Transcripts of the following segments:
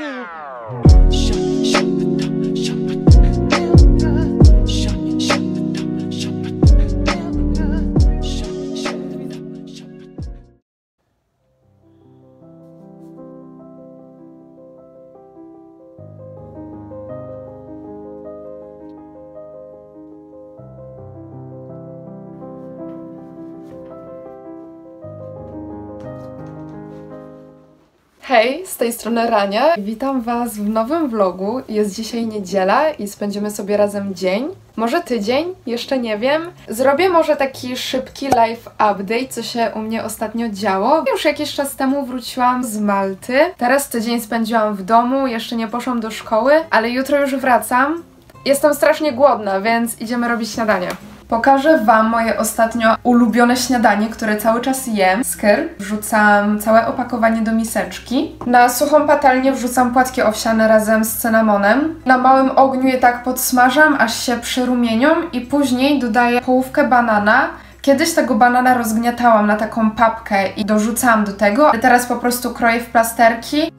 Shut up. Hej, z tej strony Rania. Witam Was w nowym vlogu. Jest dzisiaj niedziela i spędzimy sobie razem dzień. Może tydzień, jeszcze nie wiem. Zrobię może taki szybki live update, co się u mnie ostatnio działo. Już jakiś czas temu wróciłam z Malty. Teraz tydzień spędziłam w domu, jeszcze nie poszłam do szkoły, ale jutro już wracam. Jestem strasznie głodna, więc idziemy robić śniadanie. Pokażę Wam moje ostatnio ulubione śniadanie, które cały czas jem. Skyr. Wrzucam całe opakowanie do miseczki. Na suchą patelnię wrzucam płatki owsiane razem z cynamonem. Na małym ogniu je tak podsmażam, aż się przyrumienią i później dodaję połówkę banana. Kiedyś tego banana rozgniatałam na taką papkę i dorzucałam do tego, ale teraz po prostu kroję w plasterki.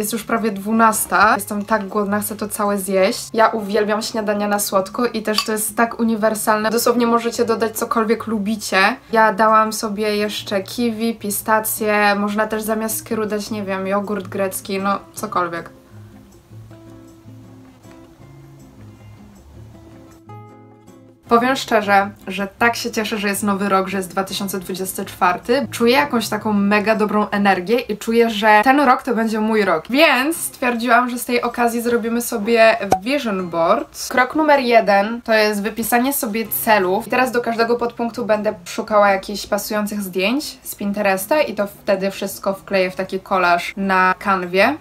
Jest już prawie 12. Jestem tak głodna, chcę to całe zjeść. Ja uwielbiam śniadania na słodko i też to jest tak uniwersalne. Dosłownie możecie dodać cokolwiek lubicie. Ja dałam sobie jeszcze kiwi, pistacje, można też zamiast skyru dać, nie wiem, jogurt grecki, no cokolwiek. Powiem szczerze, że tak się cieszę, że jest nowy rok, że jest 2024. Czuję jakąś taką mega dobrą energię i czuję, że ten rok to będzie mój rok. Więc stwierdziłam, że z tej okazji zrobimy sobie vision board. Krok numer jeden to jest wypisanie sobie celów. I teraz do każdego podpunktu będę szukała jakichś pasujących zdjęć z Pinteresta i to wtedy wszystko wkleję w taki kolaż na kanwie.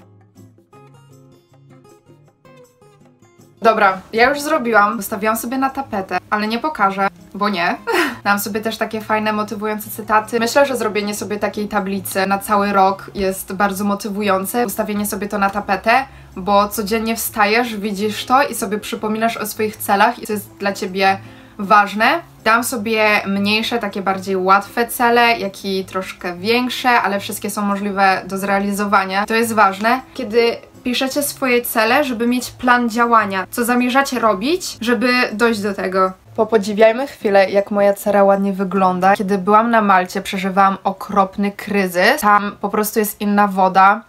Dobra, ja już zrobiłam, postawiłam sobie na tapetę, ale nie pokażę, bo nie. Dam sobie też takie fajne, motywujące cytaty. Myślę, że zrobienie sobie takiej tablicy na cały rok jest bardzo motywujące. Ustawienie sobie to na tapetę, bo codziennie wstajesz, widzisz to i sobie przypominasz o swoich celach i to jest dla ciebie ważne. Dam sobie mniejsze, takie bardziej łatwe cele, jak i troszkę większe, ale wszystkie są możliwe do zrealizowania. To jest ważne. Kiedy piszecie swoje cele, żeby mieć plan działania, co zamierzacie robić, żeby dojść do tego. Popodziwiajmy chwilę, jak moja cera ładnie wygląda. Kiedy byłam na Malcie, przeżywałam okropny kryzys. Tam po prostu jest inna woda.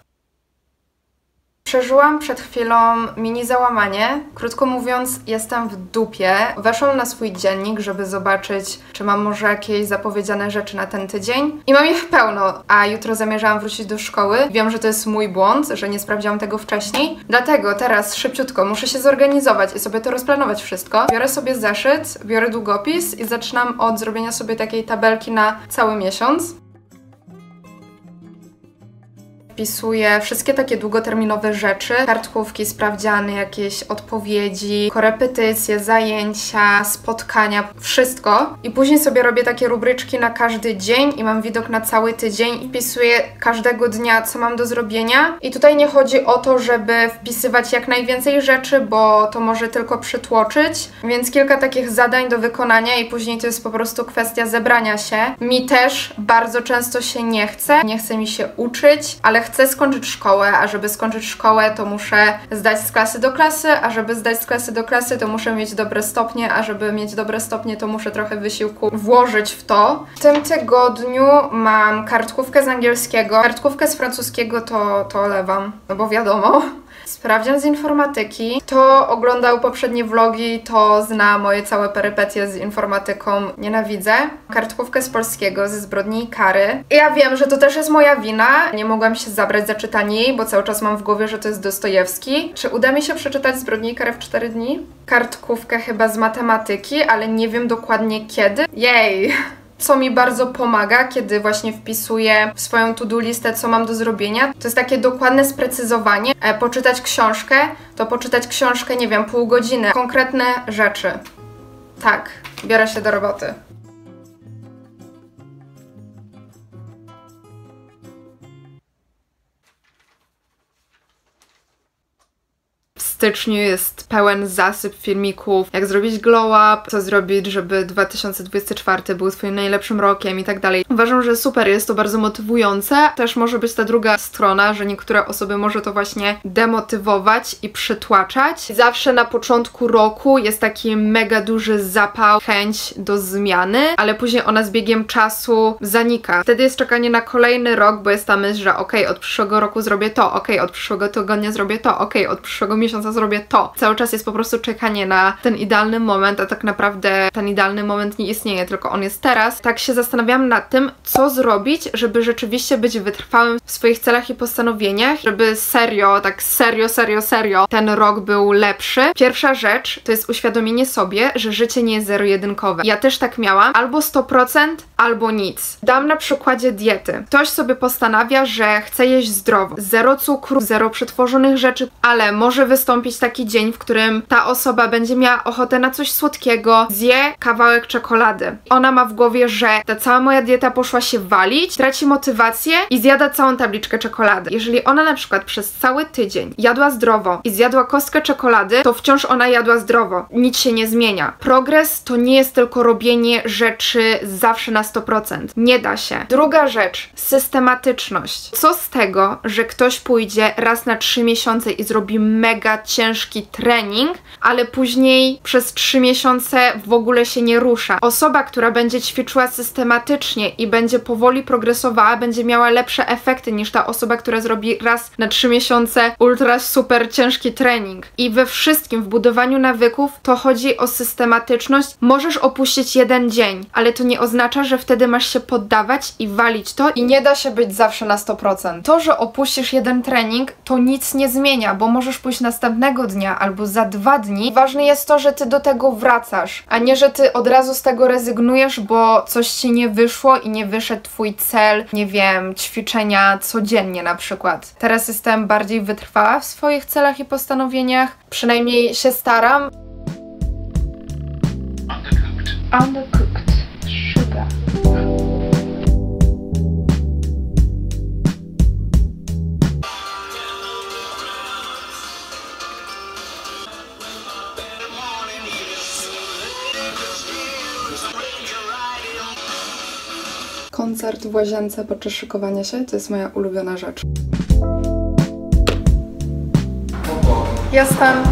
Przeżyłam przed chwilą mini załamanie. Krótko mówiąc, jestem w dupie. Weszłam na swój dziennik, żeby zobaczyć, czy mam może jakieś zapowiedziane rzeczy na ten tydzień. I mam ich pełno, a jutro zamierzałam wrócić do szkoły. Wiem, że to jest mój błąd, że nie sprawdziłam tego wcześniej. Dlatego teraz szybciutko muszę się zorganizować i sobie to rozplanować wszystko. Biorę sobie zeszyt, biorę długopis i zaczynam od zrobienia sobie takiej tabelki na cały miesiąc wpisuję wszystkie takie długoterminowe rzeczy, kartkówki, sprawdziany, jakieś odpowiedzi, korepetycje, zajęcia, spotkania, wszystko. I później sobie robię takie rubryczki na każdy dzień i mam widok na cały tydzień i wpisuję każdego dnia, co mam do zrobienia. I tutaj nie chodzi o to, żeby wpisywać jak najwięcej rzeczy, bo to może tylko przytłoczyć, więc kilka takich zadań do wykonania i później to jest po prostu kwestia zebrania się. Mi też bardzo często się nie chce, nie chce mi się uczyć, ale chcę skończyć szkołę, a żeby skończyć szkołę, to muszę zdać z klasy do klasy, a żeby zdać z klasy do klasy, to muszę mieć dobre stopnie, a żeby mieć dobre stopnie, to muszę trochę wysiłku włożyć w to. W tym tygodniu mam kartkówkę z angielskiego, kartkówkę z francuskiego to, to lewam, no bo wiadomo. Sprawdzian z informatyki. Kto oglądał poprzednie vlogi, to zna moje całe perypetie z informatyką. Nienawidzę. Kartkówkę z polskiego, ze zbrodni i kary. I ja wiem, że to też jest moja wina. Nie mogłam się zabrać za czytanie jej, bo cały czas mam w głowie, że to jest Dostojewski. Czy uda mi się przeczytać zbrodni i kary w 4 dni? Kartkówkę chyba z matematyki, ale nie wiem dokładnie kiedy. Jej! Co mi bardzo pomaga, kiedy właśnie wpisuję w swoją to-do listę, co mam do zrobienia. To jest takie dokładne sprecyzowanie. E, poczytać książkę, to poczytać książkę, nie wiem, pół godziny. Konkretne rzeczy. Tak, biorę się do roboty. Styczniu jest pełen zasyp filmików, jak zrobić glow up, co zrobić, żeby 2024 był twoim najlepszym rokiem i tak dalej. Uważam, że super, jest to bardzo motywujące. Też może być ta druga strona, że niektóre osoby może to właśnie demotywować i przytłaczać. Zawsze na początku roku jest taki mega duży zapał, chęć do zmiany, ale później ona z biegiem czasu zanika. Wtedy jest czekanie na kolejny rok, bo jest ta myśl, że ok, od przyszłego roku zrobię to, ok, od przyszłego tygodnia zrobię to, ok, od przyszłego miesiąca zrobię to. Cały czas jest po prostu czekanie na ten idealny moment, a tak naprawdę ten idealny moment nie istnieje, tylko on jest teraz. Tak się zastanawiam nad tym, co zrobić, żeby rzeczywiście być wytrwałym w swoich celach i postanowieniach, żeby serio, tak serio, serio, serio ten rok był lepszy. Pierwsza rzecz to jest uświadomienie sobie, że życie nie jest zero-jedynkowe. Ja też tak miałam, albo 100%, albo nic. Dam na przykładzie diety. Ktoś sobie postanawia, że chce jeść zdrowo. Zero cukru, zero przetworzonych rzeczy, ale może wystąpić taki dzień, w którym ta osoba będzie miała ochotę na coś słodkiego, zje kawałek czekolady. Ona ma w głowie, że ta cała moja dieta poszła się walić, traci motywację i zjada całą tabliczkę czekolady. Jeżeli ona na przykład przez cały tydzień jadła zdrowo i zjadła kostkę czekolady, to wciąż ona jadła zdrowo. Nic się nie zmienia. Progres to nie jest tylko robienie rzeczy zawsze na 100%. Nie da się. Druga rzecz, systematyczność. Co z tego, że ktoś pójdzie raz na 3 miesiące i zrobi mega ciężki trening, ale później przez 3 miesiące w ogóle się nie rusza. Osoba, która będzie ćwiczyła systematycznie i będzie powoli progresowała, będzie miała lepsze efekty niż ta osoba, która zrobi raz na 3 miesiące ultra super ciężki trening. I we wszystkim, w budowaniu nawyków, to chodzi o systematyczność. Możesz opuścić jeden dzień, ale to nie oznacza, że wtedy masz się poddawać i walić to i nie da się być zawsze na 100%. To, że opuścisz jeden trening, to nic nie zmienia, bo możesz pójść następnego dnia albo za dwa dni. Ważne jest to, że ty do tego wracasz, a nie, że ty od razu z tego rezygnujesz, bo coś ci nie wyszło i nie wyszedł twój cel, nie wiem, ćwiczenia codziennie na przykład. Teraz jestem bardziej wytrwała w swoich celach i postanowieniach, przynajmniej się staram. Undercooked Koncert w łazience podczas szykowania się to jest moja ulubiona rzecz. Jestem.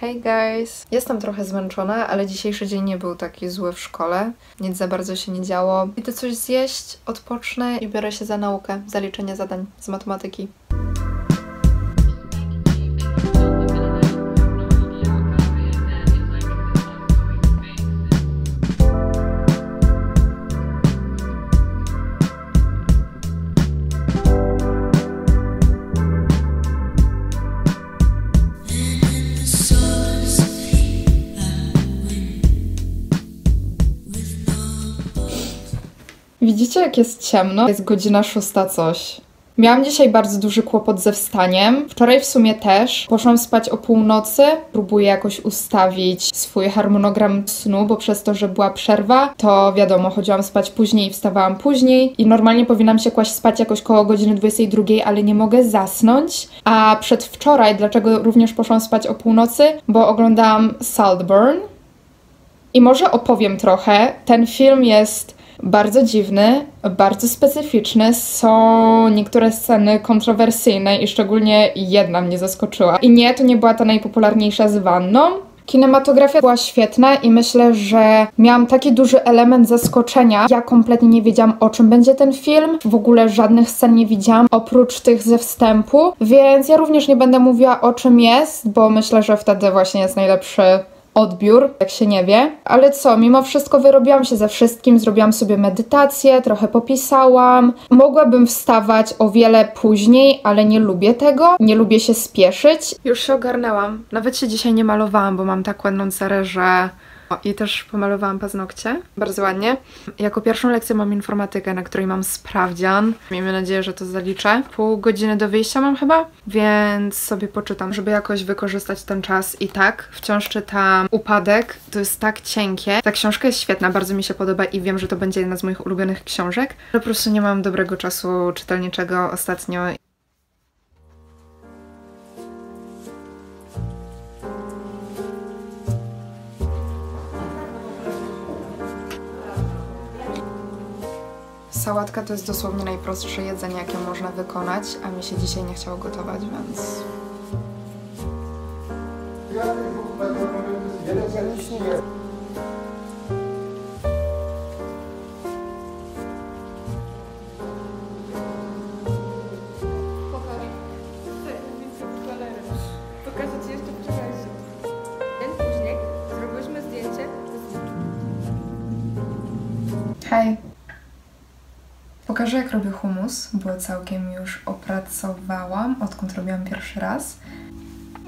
Hey guys! Jestem trochę zmęczona, ale dzisiejszy dzień nie był taki zły w szkole. Nic za bardzo się nie działo. Idę coś zjeść, odpocznę i biorę się za naukę, za liczenie zadań z matematyki. Widzicie, jak jest ciemno? Jest godzina szósta coś. Miałam dzisiaj bardzo duży kłopot ze wstaniem. Wczoraj w sumie też. Poszłam spać o północy. Próbuję jakoś ustawić swój harmonogram snu, bo przez to, że była przerwa, to wiadomo, chodziłam spać później i wstawałam później. I normalnie powinnam się kłaść spać jakoś koło godziny 22, ale nie mogę zasnąć. A przedwczoraj, dlaczego również poszłam spać o północy? Bo oglądałam Saltburn. I może opowiem trochę. Ten film jest bardzo dziwny, bardzo specyficzny. Są niektóre sceny kontrowersyjne i szczególnie jedna mnie zaskoczyła. I nie, to nie była ta najpopularniejsza z wanną. Kinematografia była świetna i myślę, że miałam taki duży element zaskoczenia. Ja kompletnie nie wiedziałam o czym będzie ten film. W ogóle żadnych scen nie widziałam oprócz tych ze wstępu, więc ja również nie będę mówiła o czym jest, bo myślę, że wtedy właśnie jest najlepszy odbiór, jak się nie wie. Ale co, mimo wszystko wyrobiłam się ze wszystkim, zrobiłam sobie medytację, trochę popisałam. Mogłabym wstawać o wiele później, ale nie lubię tego. Nie lubię się spieszyć. Już się ogarnęłam. Nawet się dzisiaj nie malowałam, bo mam tak ładną cerę, że I też pomalowałam paznokcie. Bardzo ładnie. Jako pierwszą lekcję mam informatykę, na której mam sprawdzian. Miejmy nadzieję, że to zaliczę. Pół godziny do wyjścia mam chyba, więc sobie poczytam, żeby jakoś wykorzystać ten czas. I tak, wciąż czytam Upadek. To jest tak cienkie. Ta książka jest świetna, bardzo mi się podoba i wiem, że to będzie jedna z moich ulubionych książek. Po prostu nie mam dobrego czasu czytelniczego ostatnio. Sałatka to jest dosłownie najprostsze jedzenie, jakie można wykonać, a mi się dzisiaj nie chciało gotować, więc... Pokażę Pokażę jak robię humus, bo całkiem już opracowałam, odkąd robiłam pierwszy raz.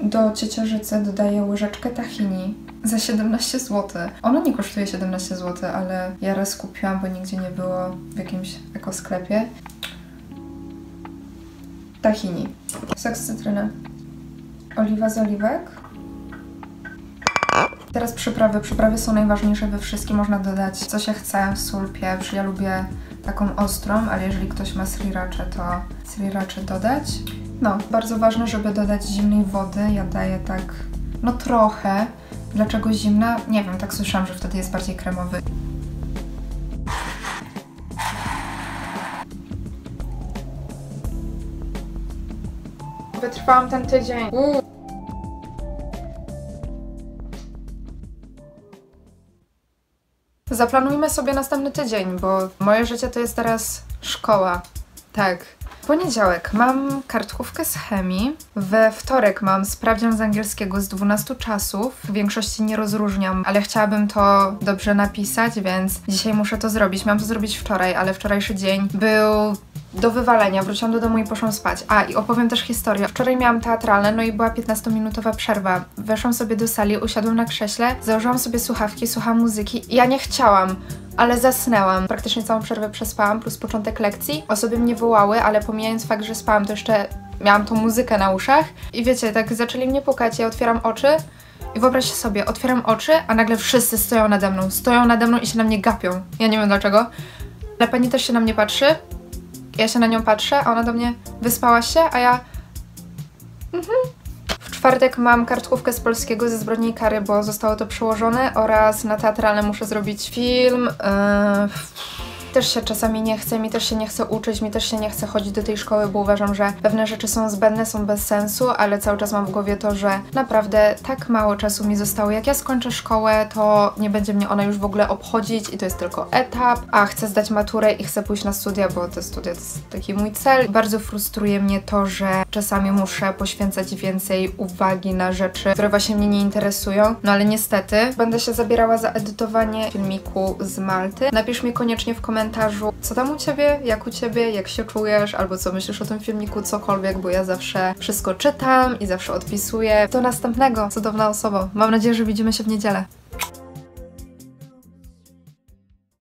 Do cieciorzycy dodaję łyżeczkę tahini za 17 zł. Ono nie kosztuje 17 zł, ale ja raz kupiłam, bo nigdzie nie było w jakimś ekosklepie. Tahini. Sok z cytryny. Oliwa z oliwek. Teraz przyprawy. Przyprawy są najważniejsze we wszystkim. Można dodać co się chce, sól, pieprz. Ja lubię taką ostrą, ale jeżeli ktoś ma sriracha, to sriracha dodać. No, bardzo ważne, żeby dodać zimnej wody. Ja daję tak, no trochę. Dlaczego zimna? Nie wiem, tak słyszałam, że wtedy jest bardziej kremowy. Wytrwałam ten tydzień. Uuu. Zaplanujmy sobie następny tydzień, bo moje życie to jest teraz szkoła. Tak. Poniedziałek mam kartkówkę z chemii. We wtorek mam sprawdzian z angielskiego z 12 czasów. W większości nie rozróżniam, ale chciałabym to dobrze napisać, więc dzisiaj muszę to zrobić. Miałam to zrobić wczoraj, ale wczorajszy dzień był do wywalenia. Wróciłam do domu i poszłam spać. A, i opowiem też historię. Wczoraj miałam teatralne, no i była 15-minutowa przerwa. Weszłam sobie do sali, usiadłam na krześle, założyłam sobie słuchawki, słuchałam muzyki. Ja nie chciałam, ale zasnęłam. Praktycznie całą przerwę przespałam, plus początek lekcji. Osoby mnie wołały, ale pomijając fakt, że spałam, to jeszcze miałam tą muzykę na uszach. I wiecie, tak zaczęli mnie pukać, ja otwieram oczy i wyobraźcie sobie, otwieram oczy, a nagle wszyscy stoją nade mną. Stoją nade mną i się na mnie gapią. Ja nie wiem dlaczego. Ale pani też się na mnie patrzy. Ja się na nią patrzę, a ona do mnie wyspałaś się, a ja... Mhm. W czwartek mam kartkówkę z polskiego ze zbrodni kary, bo zostało to przełożone oraz na teatralne muszę zrobić film. Yy... Też się czasami nie chce, mi też się nie chce uczyć, mi też się nie chce chodzić do tej szkoły, bo uważam, że pewne rzeczy są zbędne, są bez sensu, ale cały czas mam w głowie to, że naprawdę tak mało czasu mi zostało. Jak ja skończę szkołę, to nie będzie mnie ona już w ogóle obchodzić i to jest tylko etap, a chcę zdać maturę i chcę pójść na studia, bo te studia to jest taki mój cel. Bardzo frustruje mnie to, że czasami muszę poświęcać więcej uwagi na rzeczy, które właśnie mnie nie interesują, no ale niestety będę się zabierała za edytowanie filmiku z Malty. Napisz mi koniecznie w komentarzu, co tam u Ciebie, jak u Ciebie, jak się czujesz, albo co myślisz o tym filmiku, cokolwiek, bo ja zawsze wszystko czytam i zawsze odpisuję. Do następnego, cudowna osoba. Mam nadzieję, że widzimy się w niedzielę.